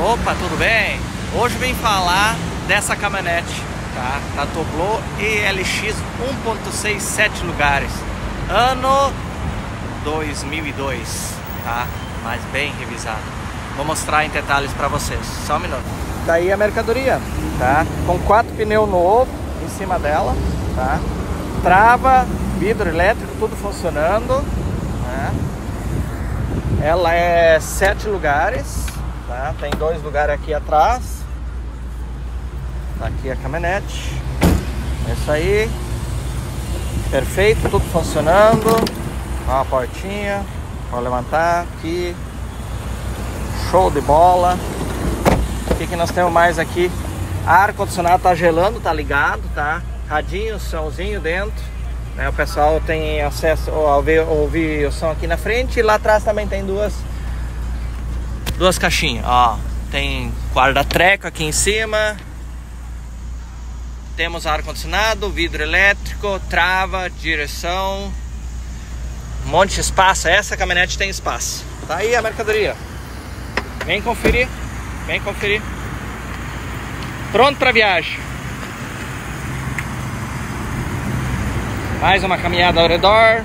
Opa, tudo bem? Hoje vim falar dessa caminhonete, tá? Da Toblo ELX 1.6 7 lugares, ano 2002, tá? Mas bem revisado. Vou mostrar em detalhes para vocês. Só um minuto. Daí a mercadoria, tá? Com quatro pneus novos em cima dela, tá? Trava, vidro elétrico, tudo funcionando, né? Ela é sete lugares, tá? Tem dois lugares aqui atrás. Tá aqui a caminhonete. É isso aí. Perfeito, tudo funcionando. Ó a portinha. Vou levantar aqui. Show de bola. O que, que nós temos mais aqui? Ar condicionado tá gelando, tá ligado, tá? Radinho, somzinho dentro. Né? O pessoal tem acesso a ouvir, ouvir o som aqui na frente e lá atrás também tem duas duas caixinhas, ó. Tem guarda-treco aqui em cima. Temos ar condicionado, vidro elétrico, trava, direção. Um monte de espaço. Essa caminhonete tem espaço. Tá aí a mercadoria. Vem conferir. Vem conferir. Pronto para viagem. Mais uma caminhada ao redor.